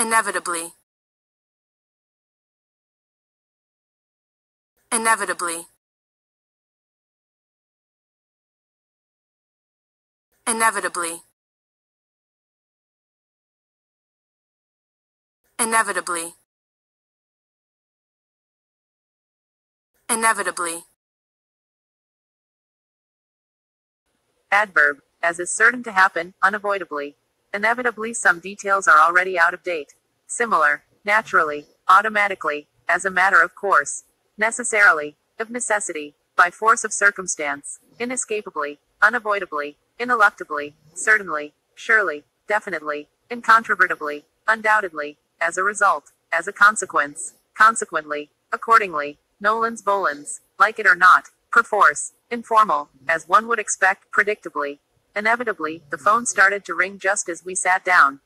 Inevitably. Inevitably. Inevitably. Inevitably. Inevitably. Adverb, as is certain to happen, unavoidably. Inevitably, some details are already out of date. Similar, naturally, automatically, as a matter of course, necessarily, of necessity, by force of circumstance, inescapably, unavoidably, ineluctably, certainly, surely, definitely, incontrovertibly, undoubtedly, as a result, as a consequence, consequently, accordingly, nolens volens, like it or not, perforce, informal, as one would expect, predictably. Inevitably, the phone started to ring just as we sat down.